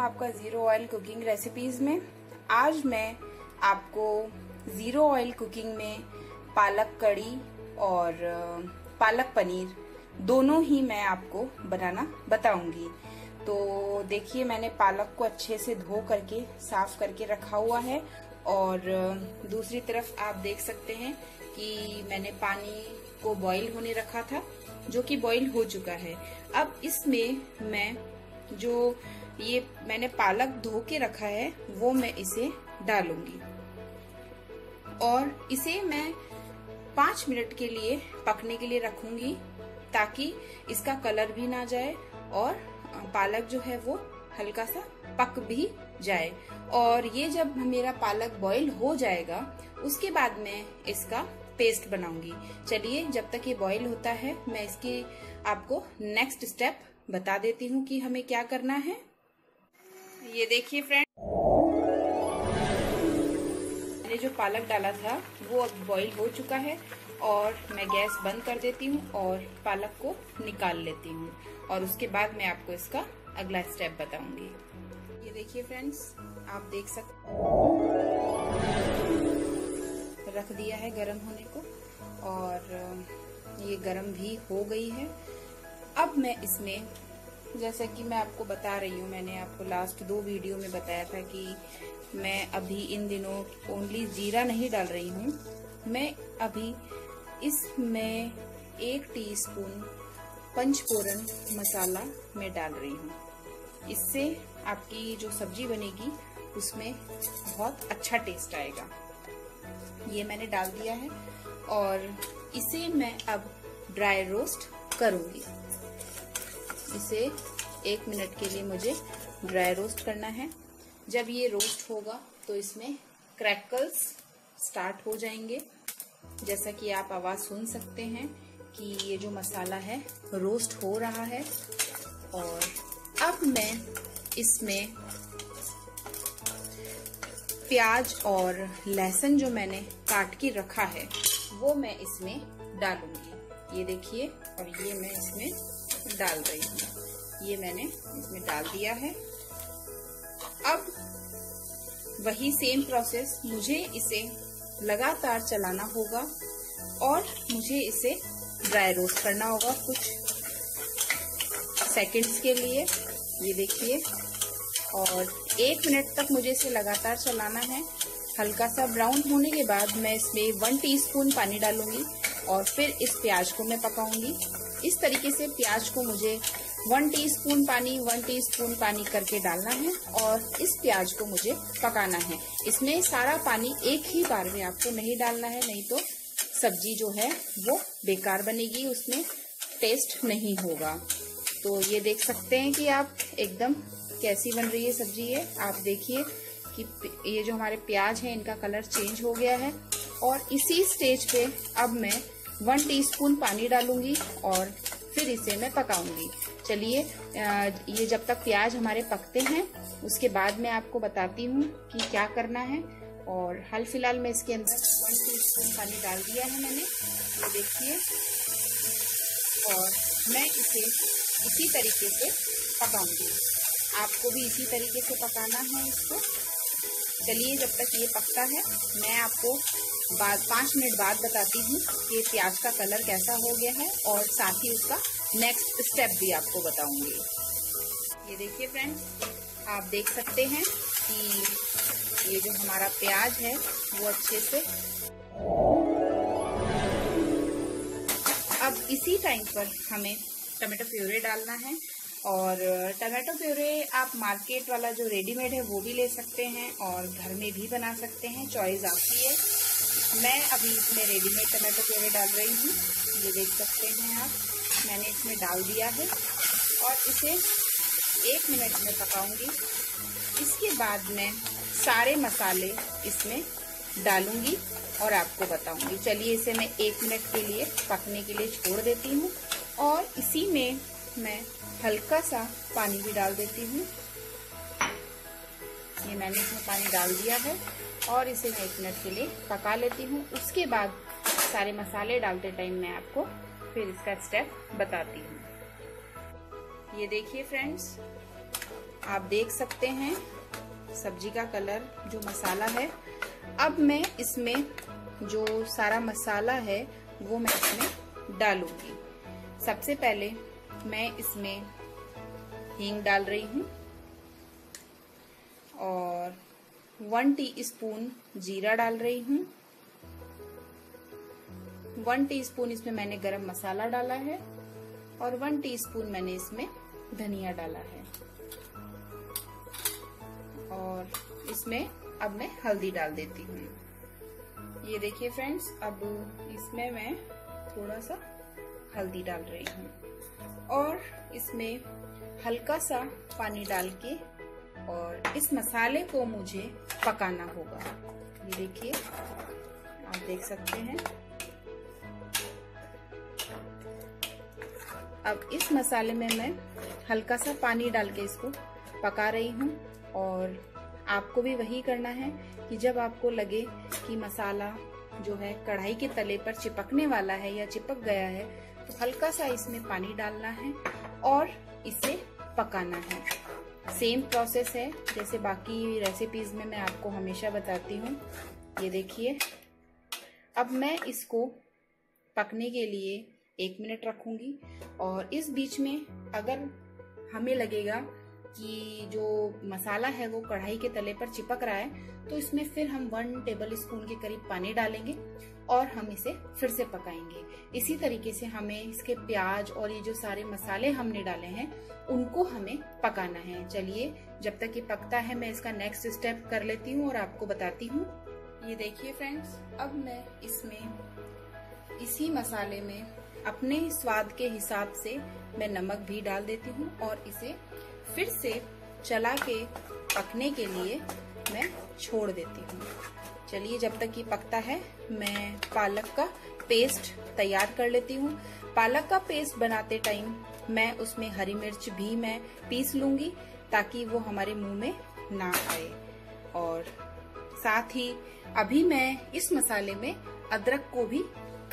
आपका zero oil cooking recipes में। आज मैं आपको ज़ीरो ऑयल कुकिंग में पालक कड़ी और पालक पनीर दोनों ही मैं आपको बनाना बताऊँगी। तो देखिए, मैंने पालक को अच्छे से धो करके, साफ़ करके रखा हुआ है और दूसरी तरफ़ आप देख सकते हैं कि मैंने पानी को बॉईल होने रखा था, जो कि बॉईल हो चुका है। अब इसमें मैं जो ये मैंने पालक धो के रखा है, वो मैं इसे डालूँगी। और इसे मैं पाँच मिनट के लिए पकने के लिए रखूँगी, ताकि इसका कलर भी ना जाए और पालक जो है वो हल्का सा पक भी जाए। और ये जब मेरा पालक बॉईल हो जाएगा, उसके बाद मैं इसका पेस्ट बनाऊँगी। चलिए, जब तक ये बॉईल होता है, मैं इसकी आपको नेक्स्ट स्टेप बता देती हूँ कि हमें क्या करना है। ये देखिए फ्रेंड मैंने जो पालक डाला था, वो अब बॉईल हो चुका है और मैं गैस बंद कर देती हूँ और पालक को निकाल लेती हूँ और उसके बाद मैं आपको इसका अगला स्टेप बताऊँगी। ये देखिए फ्रेंड्स आप देख सकते रख दिया है गरम होने को और ये गरम भी हो गई है। अब मैं इसमें जैसा कि मैं आपको बता रही हूँ, मैंने आपको लास्ट दो वीडियो में बताया था कि मैं अभी इन दिनों ओनली जीरा नहीं डाल रही हूँ। मैं अभी इसमें एक टीस्पून पंचफोरन मसाला मैं डाल रही हूँ। इससे आपकी जो सब्ज़ी बनेगी, उसमें बहुत अच्छा टेस्ट आएगा। ये मैंने डाल दिया है और इसे मैं अब ड्राई रोस्ट करूँगी। इसे एक मिनट के लिए मुझे ड्राई रोस्ट करना है। जब ये रोस्ट होगा तो इसमें क्रैकल्स स्टार्ट हो जाएँगे। जैसा कि आप आवाज़ सुन सकते हैं कि ये जो मसाला है रोस्ट हो रहा है। और अब मैं इसमें प्याज और लहसुन जो मैंने काट के रखा है, वो मैं इसमें डालूँगी। ये देखिए, और ये मैं इसमें डाल रही हूँ। ये मैंने इसमें डाल दिया है। अब वही सेम प्रोसेस मुझे इसे लगातार चलाना होगा और मुझे इसे ड्राई रोस्ट करना होगा कुछ सेकंड्स के लिए। ये देखिए, और एक मिनट तक मुझे इसे लगातार चलाना है। हल्का सा ब्राउन होने के बाद मैं इसमें वन टीस्पून पानी डालूँगी। और फिर इस प्याज को मैं पकाऊँगी। इस तरीके से प्याज को मुझे वन टीस्पून पानी वन टीस्पून पानी करके डालना है और इस प्याज को मुझे पकाना है। इसमें सारा पानी एक ही बार में आपको नहीं डालना है, नहीं तो सब्ज़ी जो है वो बेकार बनेगी, उसमें टेस्ट नहीं होगा। तो ये देख सकते हैं कि आप एकदम कैसी बन रही है सब्ज़ी ये। आप देखिए कि ये जो हमारे प्याज है, इनका कलर चेंज हो गया है। और इसी स्टेज पे अब मैं वन टीस्पून पानी डालूँगी और फिर इसे मैं पकाऊँगी। चलिए ये जब तक प्याज हमारे पकते हैं, उसके बाद मैं आपको बताती हूँ कि क्या करना है। और हाल फ़िलहाल मैं इसके अंदर वन टी स्पून पानी डाल दिया है मैंने। ये देखिए। और मैं इसे इसी तरीके से पकाऊँगी। आपको भी इसी तरीके से पकाना है इसको। चलिए, जब तक ये पकता है, मैं आपको बाद पाँच मिनट बाद बताती हूँ कि प्याज का कलर कैसा हो गया है और साथ ही उसका नेक्स्ट स्टेप भी आपको बताऊँगी। ये देखिए फ्रेंड्स आप देख सकते हैं कि ये जो हमारा प्याज है, वो अच्छे से अब इसी टाइम पर हमें टमाटो प्यूरे डालना है और टमाटो प्यूरे आप मार्केट वाला जो रेडीमेड है, वो भी ले सकते हैं और घर में भी बना सकते हैं चॉइस आपकी है। मैं अभी इसमें रेडीमेड टमाटो प्योरे डाल रही हूँ। ये देख सकते हैं आप। मैंने इसमें डाल दिया है और इसे एक मिनट में पकाऊँगी। इसके बाद मैं सारे मसाले इसमें डालूँगी और आपको बताऊँगी। चलिए इसे मैं एक मिनट के लिए पकने के लिए छोड़ देती हूँ और इसी में मैं हल्का सा पानी भी डाल देती हूँ। ये मैंने इसमें पानी डाल दिया है। और इसे मैं एक मिनट के लिए पका लेती हूँ। उसके बाद सारे मसाले डालते टाइम मैं आपको फिर इसका स्टेप बताती हूँ। ये देखिए फ्रेंड्स आप देख सकते हैं सब्ज़ी का कलर जो मसाला है। अब मैं इसमें जो सारा मसाला है, वो मैं इसमें डालूँगी। सबसे पहले मैं इसमें हींग डाल रही हूँ और वन टी स्पून जीरा डाल रही हूँ। वन टीस्पून इसमें मैंने गरम मसाला डाला है और वन टीस्पून मैंने इसमें धनिया डाला है। और इसमें अब मैं हल्दी डाल देती हूँ। ये देखिए फ्रेंड्स, अब इसमें मैं थोड़ा सा हल्दी डाल रही हूँ। और इसमें हल्का सा पानी डाल के और इस मसाले को मुझे पकाना होगा। ये देखिए, आप देख सकते हैं। अब इस मसाले में मैं हल्का सा पानी डाल के इसको पका रही हूँ और आपको भी वही करना है कि जब आपको लगे कि मसाला जो है कढ़ाई के तले पर चिपकने वाला है या चिपक गया है तो हल्का सा इसमें पानी डालना है और इसे पकाना है। सेम प्रोसेस है, जैसे बाकी रेसिपीज़ में मैं आपको हमेशा बताती हूँ। ये देखिए। अब मैं इसको पकने के लिए एक मिनट रखूँगी और इस बीच में अगर हमें लगेगा कि जो मसाला है वो कढ़ाई के तले पर चिपक रहा है तो इसमें फिर हम वन टेबल स्पून के करीब पानी डालेंगे और हम इसे फिर से पकाएँगे। इसी तरीके से हमें इसके प्याज और ये जो सारे मसाले हमने डाले हैं, उनको हमें पकाना है। चलिए, जब तक ये पकता है, मैं इसका नेक्स्ट स्टेप कर लेती हूँ और आपको बताती हूँ। ये देखिए फ्रेंड्स अब मैं इसमें इसी मसाले में अपने स्वाद के हिसाब से मैं नमक भी डाल देती हूँ और इसे फिर से चला के पकने के लिए मैं छोड़ देती हूँ। चलिए, जब तक ये पकता है, मैं पालक का पेस्ट तैयार कर लेती हूँ। पालक का पेस्ट बनाते टाइम मैं उसमें हरी मिर्च भी मैं पीस लूँगी ताकि वो हमारे मुँह में ना आए। और साथ ही अभी मैं इस मसाले में अदरक को भी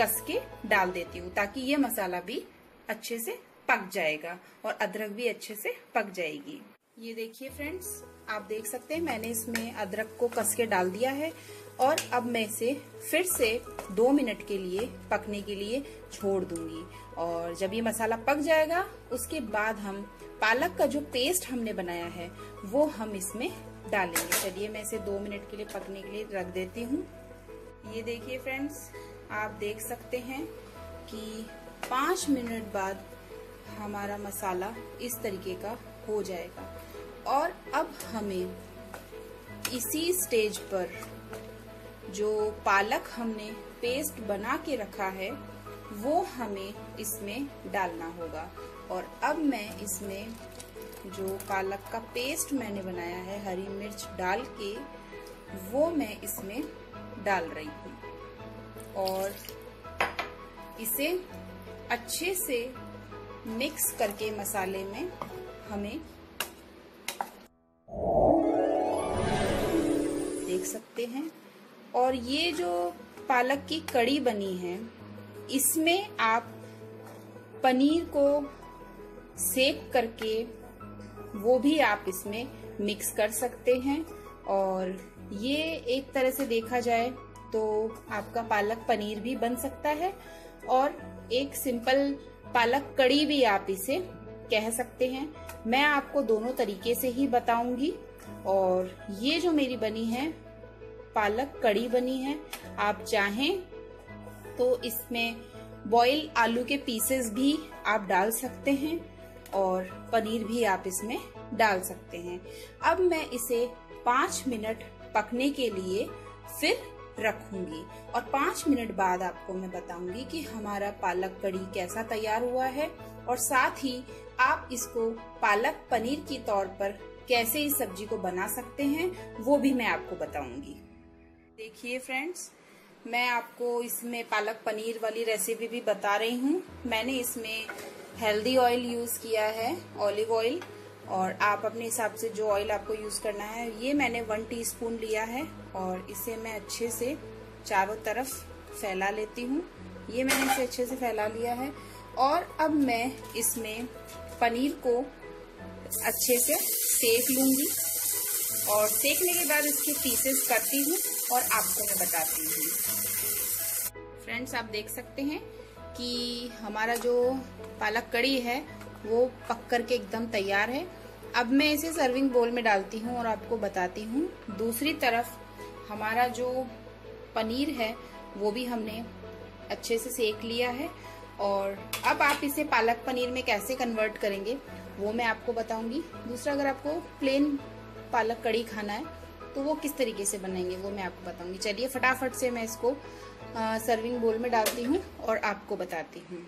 कस के डाल देती हूँ ताकि ये मसाला भी अच्छे से पक जाएगा और अदरक भी अच्छे से पक जाएगी। ये देखिए फ्रेंड्स आप देख सकते हैं, मैंने इसमें अदरक को कस के डाल दिया है और अब मैं इसे फिर से दो मिनट के लिए पकने के लिए छोड़ दूँगी। और जब ये मसाला पक जाएगा, उसके बाद हम पालक का जो पेस्ट हमने बनाया है, वो हम इसमें डालेंगे। चलिए मैं इसे दो मिनट के लिए पकने के लिए रख देती हूँ। ये देखिए फ्रेंड्स आप देख सकते हैं कि पाँच मिनट बाद हमारा मसाला इस तरीके का हो जाएगा। और अब हमें इसी स्टेज पर जो पालक हमने पेस्ट बना के रखा है, वो हमें इसमें डालना होगा। और अब मैं इसमें जो पालक का पेस्ट मैंने बनाया है, हरी मिर्च डाल के, वो मैं इसमें डाल रही हूँ। और इसे अच्छे से मिक्स करके मसाले में हमें देख सकते हैं। और ये जो पालक की कड़ी बनी है, इसमें आप पनीर को सेक करके वो भी आप इसमें मिक्स कर सकते हैं। और ये एक तरह से देखा जाए तो आपका पालक पनीर भी बन सकता है। और एक सिंपल पालक कड़ी भी आप इसे कह सकते हैं। मैं आपको दोनों तरीके से ही बताऊँगी। और ये जो मेरी बनी है, पालक कड़ी बनी है, आप चाहें तो इसमें बॉयल आलू के पीसेस भी आप डाल सकते हैं और पनीर भी आप इसमें डाल सकते हैं। अब मैं इसे पाँच मिनट पकने के लिए फिर रखूँगी। और पाँच मिनट बाद आपको मैं बताऊँगी कि हमारा पालक कड़ी कैसा तैयार हुआ है और साथ ही आप इसको पालक पनीर की तौर पर कैसे इस सब्ज़ी को बना सकते हैं, वो भी मैं आपको बताऊँगी। देखिए फ्रेंड्स मैं आपको इसमें पालक पनीर वाली रेसिपी भी बता रही हूँ। मैंने इसमें हेल्दी ऑयल यूज़ किया है ऑलिव ऑयल और आप अपने हिसाब से जो ऑयल आपको यूज़ करना है, ये मैंने वन टीस्पून लिया है और इसे मैं अच्छे से चारों तरफ़ फैला लेती हूँ। ये मैंने इसे अच्छे से फैला लिया है और अब मैं इसमें पनीर को अच्छे से सेक लूँगी और सेकने के बाद इसके पीसेस करती हूँ और आपको मैं बताती हूँ। फ्रेंड्स आप देख सकते हैं कि हमारा जो पालक कड़ी है वो पक कर के एकदम तैयार है। अब मैं इसे सर्विंग बोल में डालती हूँ और आपको बताती हूँ। दूसरी तरफ़ हमारा जो पनीर है, वो भी हमने अच्छे से सेक लिया है। और अब आप इसे पालक पनीर में कैसे कन्वर्ट करेंगे, वो मैं आपको बताऊँगी। दूसरा, अगर आपको प्लेन पालक कड़ी खाना है तो वो किस तरीके से बनाएँगे, वो मैं आपको बताऊँगी। चलिए फटाफट से मैं इसको सर्विंग बोल में डालती हूँ और आपको बताती हूँ।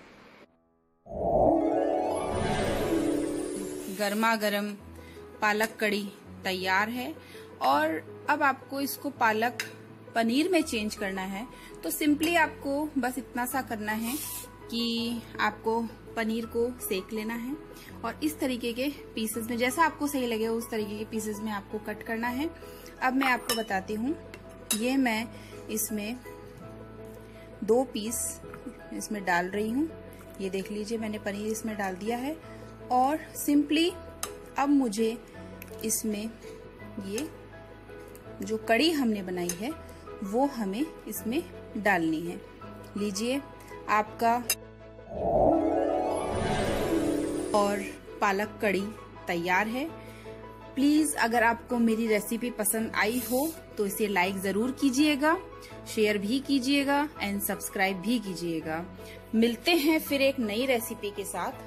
गर्मा गर्म पालक कड़ी तैयार है। और अब आपको इसको पालक पनीर में चेंज करना है। तो सिंपली आपको बस इतना सा करना है कि आपको पनीर को सेक लेना है और इस तरीके के पीसेस में, जैसा आपको सही लगे उस तरीके के पीसेस में आपको कट करना है। अब मैं आपको बताती हूँ, ये मैं इसमें दो पीस इसमें डाल रही हूँ। ये देख लीजिए, मैंने पनीर इसमें डाल दिया है। और सिंपली अब मुझे इसमें ये जो कड़ी हमने बनाई है, वो हमें इसमें डालनी है। लीजिए आपका और पालक कड़ी तैयार है। प्लीज़, अगर आपको मेरी रेसिपी पसंद आई हो तो इसे लाइक ज़रूर कीजिएगा, शेयर भी कीजिएगा, एंड सब्सक्राइब भी कीजिएगा। मिलते हैं फिर एक नई रेसिपी के साथ।